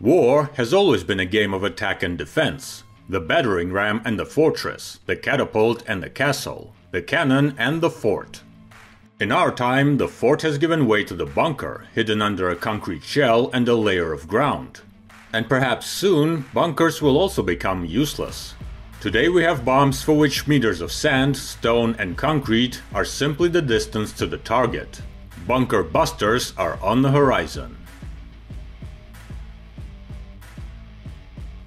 War has always been a game of attack and defense. The battering ram and the fortress, the catapult and the castle, the cannon and the fort. In our time, the fort has given way to the bunker, hidden under a concrete shell and a layer of ground. And perhaps soon, bunkers will also become useless. Today we have bombs for which meters of sand, stone and concrete are simply the distance to the target. Bunker busters are on the horizon.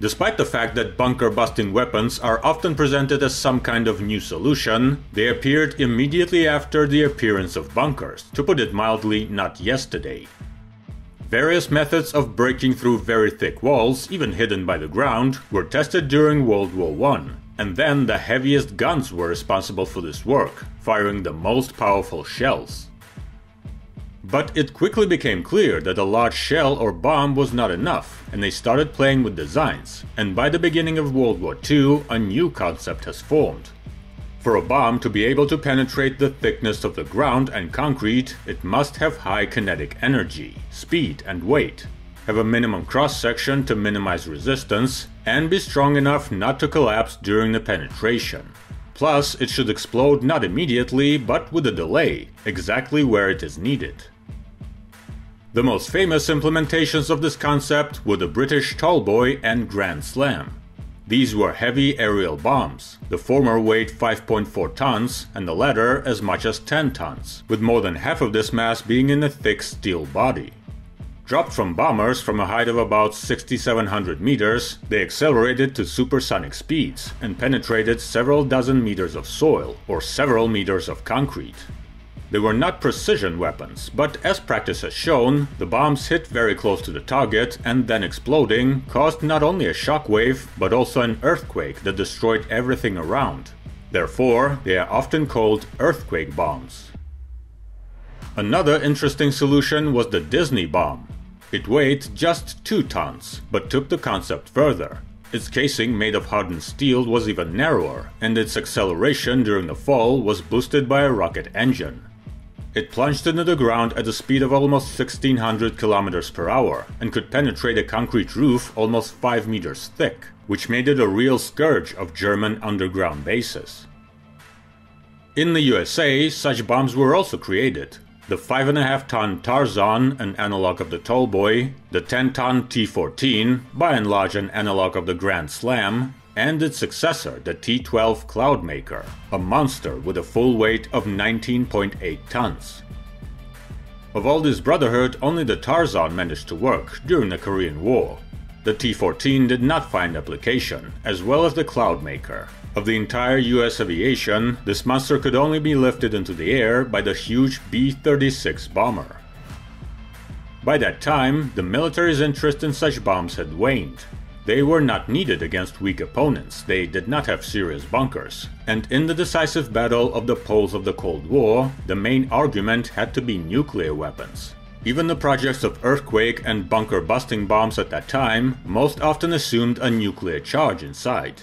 Despite the fact that bunker busting weapons are often presented as some kind of new solution, they appeared immediately after the appearance of bunkers, to put it mildly, not yesterday. Various methods of breaking through very thick walls, even hidden by the ground, were tested during World War I, and then the heaviest guns were responsible for this work, firing the most powerful shells. But it quickly became clear that a large shell or bomb was not enough, and they started playing with designs, and by the beginning of World War II, a new concept has formed. For a bomb to be able to penetrate the thickness of the ground and concrete, it must have high kinetic energy, speed, and weight, have a minimum cross section to minimize resistance, and be strong enough not to collapse during the penetration. Plus, it should explode not immediately, but with a delay, exactly where it is needed. The most famous implementations of this concept were the British Tallboy and Grand Slam. These were heavy aerial bombs. The former weighed 5.4 tons and the latter as much as 10 tons, with more than half of this mass being in a thick steel body. Dropped from bombers from a height of about 6700 meters, they accelerated to supersonic speeds and penetrated several dozen meters of soil or several meters of concrete. They were not precision weapons, but as practice has shown, the bombs hit very close to the target and then exploding caused not only a shockwave, but also an earthquake that destroyed everything around. Therefore, they are often called earthquake bombs. Another interesting solution was the Disney bomb. It weighed just 2 tons, but took the concept further. Its casing made of hardened steel was even narrower, and its acceleration during the fall was boosted by a rocket engine. It plunged into the ground at a speed of almost 1600 km per hour and could penetrate a concrete roof almost 5 meters thick, which made it a real scourge of German underground bases. In the USA, such bombs were also created. The 5.5 ton Tarzon, an analog of the Tallboy, the 10 ton T 14, by and large an analog of the Grand Slam, and its successor, the T-12 Cloudmaker, a monster with a full weight of 19.8 tons. Of all this brotherhood, only the Tarzon managed to work during the Korean War. The T-14 did not find application, as well as the Cloudmaker. Of the entire US aviation, this monster could only be lifted into the air by the huge B-36 bomber. By that time, the military's interest in such bombs had waned, they were not needed against weak opponents, they did not have serious bunkers, and in the decisive battle of the poles of the Cold War, the main argument had to be nuclear weapons. Even the projects of earthquake and bunker busting bombs at that time most often assumed a nuclear charge inside.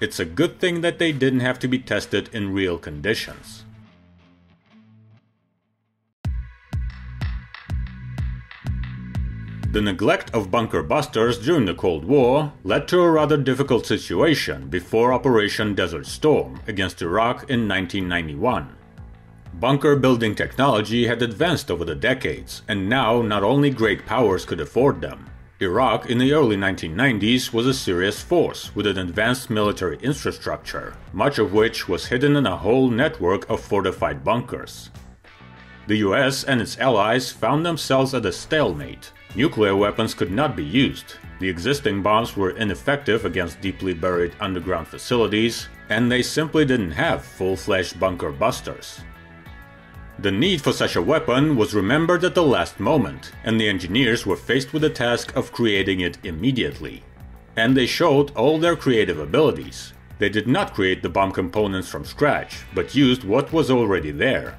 It's a good thing that they didn't have to be tested in real conditions. The neglect of bunker busters during the Cold War led to a rather difficult situation before Operation Desert Storm against Iraq in 1991. Bunker building technology had advanced over the decades, and now not only great powers could afford them. Iraq in the early 1990s was a serious force with an advanced military infrastructure, much of which was hidden in a whole network of fortified bunkers. The US and its allies found themselves at a stalemate, Nuclear weapons could not be used. The existing bombs were ineffective against deeply buried underground facilities, and they simply didn't have full-fledged bunker busters. The need for such a weapon was remembered at the last moment, and the engineers were faced with the task of creating it immediately. And they showed all their creative abilities. They did not create the bomb components from scratch, but used what was already there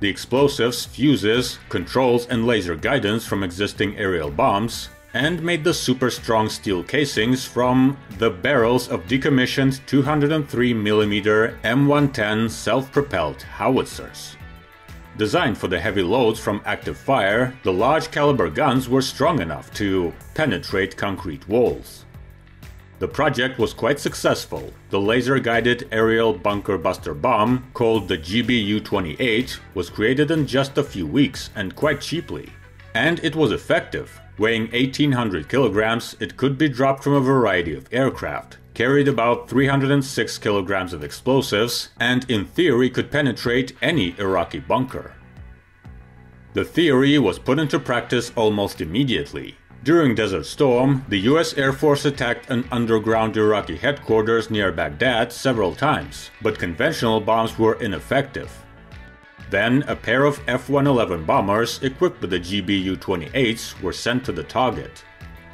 the explosives, fuses, controls and laser guidance from existing aerial bombs, and made the super strong steel casings from the barrels of decommissioned 203mm M110 self-propelled howitzers. Designed for the heavy loads from active fire, the large caliber guns were strong enough to penetrate concrete walls. The project was quite successful. The laser guided aerial bunker buster bomb, called the GBU 28, was created in just a few weeks and quite cheaply. And it was effective. Weighing 1800 kilograms, it could be dropped from a variety of aircraft, carried about 306 kilograms of explosives, and in theory could penetrate any Iraqi bunker. The theory was put into practice almost immediately. During Desert Storm, the US Air Force attacked an underground Iraqi headquarters near Baghdad several times, but conventional bombs were ineffective. Then, a pair of F 111 bombers equipped with the GBU 28s were sent to the target.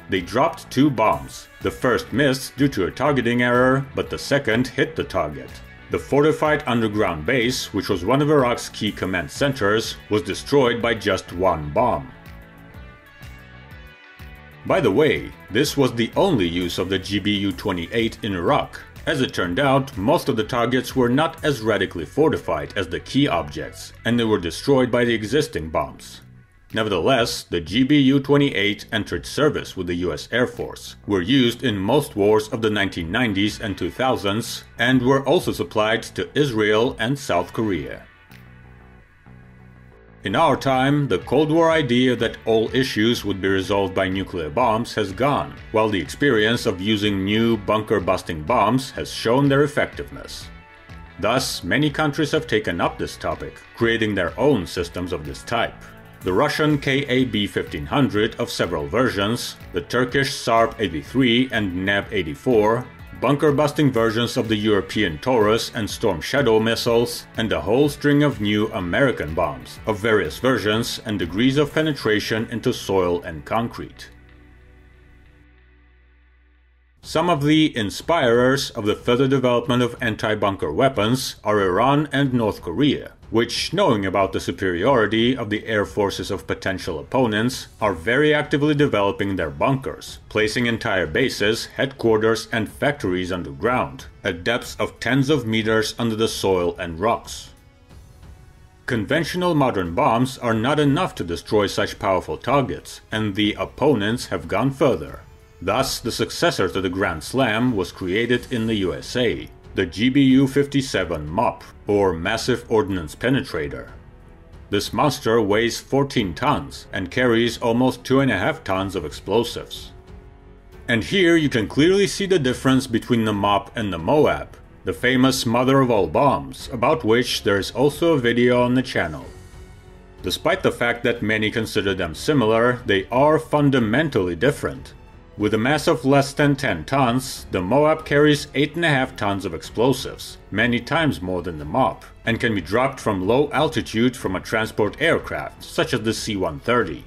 They dropped two bombs. The first missed due to a targeting error, but the second hit the target. The fortified underground base, which was one of Iraq's key command centers, was destroyed by just one bomb. By the way, this was the only use of the GBU 28 in Iraq. As it turned out, most of the targets were not as radically fortified as the key objects, and they were destroyed by the existing bombs. Nevertheless, the GBU-28 entered service with the US Air Force, were used in most wars of the 1990s and 2000s, and were also supplied to Israel and South Korea. In our time, the Cold War idea that all issues would be resolved by nuclear bombs has gone, while the experience of using new bunker-busting bombs has shown their effectiveness. Thus, many countries have taken up this topic, creating their own systems of this type the Russian KAB-1500 of several versions, the Turkish SARB-83 and NAB-84, bunker-busting versions of the European Taurus and Storm Shadow missiles, and a whole string of new American bombs of various versions and degrees of penetration into soil and concrete. Some of the inspirers of the further development of anti-bunker weapons are Iran and North Korea, which, knowing about the superiority of the air forces of potential opponents, are very actively developing their bunkers, placing entire bases, headquarters, and factories underground, at depths of tens of meters under the soil and rocks. Conventional modern bombs are not enough to destroy such powerful targets, and the opponents have gone further. Thus, the successor to the Grand Slam was created in the USA, the GBU-57 MOP, or Massive Ordnance Penetrator. This monster weighs 14 tons and carries almost 2.5 tons of explosives. And here you can clearly see the difference between the MOP and the MOAB, the famous mother of all bombs, about which there is also a video on the channel. Despite the fact that many consider them similar, they are fundamentally different. With a mass of less than 10 tons, the Moab carries 8.5 tons of explosives, many times more than the MOP, and can be dropped from low altitude from a transport aircraft, such as the C-130.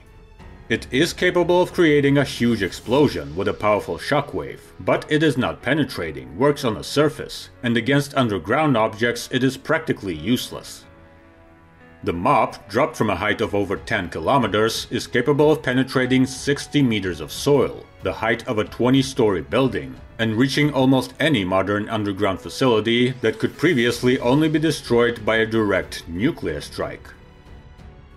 It is capable of creating a huge explosion with a powerful shockwave, but it is not penetrating, works on the surface, and against underground objects it is practically useless. The MOP, dropped from a height of over 10 kilometers, is capable of penetrating 60 meters of soil, the height of a 20-story building, and reaching almost any modern underground facility that could previously only be destroyed by a direct nuclear strike.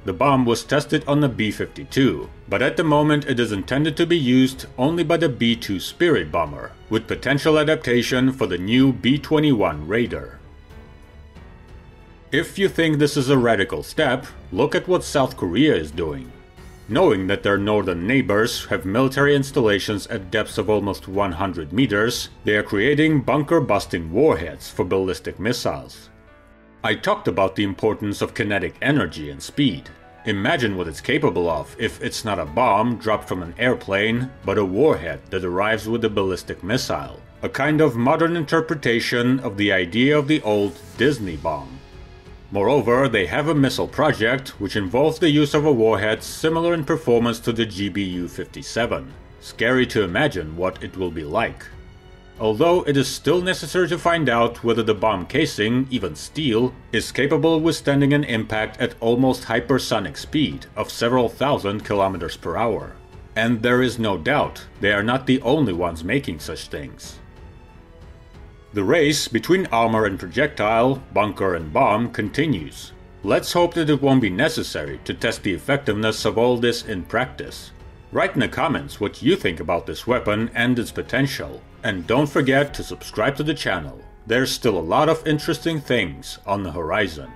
The bomb was tested on the B-52, but at the moment it is intended to be used only by the B-2 Spirit bomber, with potential adaptation for the new B-21 Raider. If you think this is a radical step, look at what South Korea is doing. Knowing that their northern neighbors have military installations at depths of almost 100 meters, they are creating bunker-busting warheads for ballistic missiles. I talked about the importance of kinetic energy and speed. Imagine what it's capable of if it's not a bomb dropped from an airplane, but a warhead that arrives with a ballistic missile. A kind of modern interpretation of the idea of the old Disney bomb. Moreover, they have a missile project which involves the use of a warhead similar in performance to the GBU-57. Scary to imagine what it will be like. Although it is still necessary to find out whether the bomb casing, even steel, is capable of withstanding an impact at almost hypersonic speed of several thousand kilometers per hour. And there is no doubt they are not the only ones making such things. The race between armor and projectile, bunker and bomb continues. Let's hope that it won't be necessary to test the effectiveness of all this in practice. Write in the comments what you think about this weapon and its potential, and don't forget to subscribe to the channel. There's still a lot of interesting things on the horizon.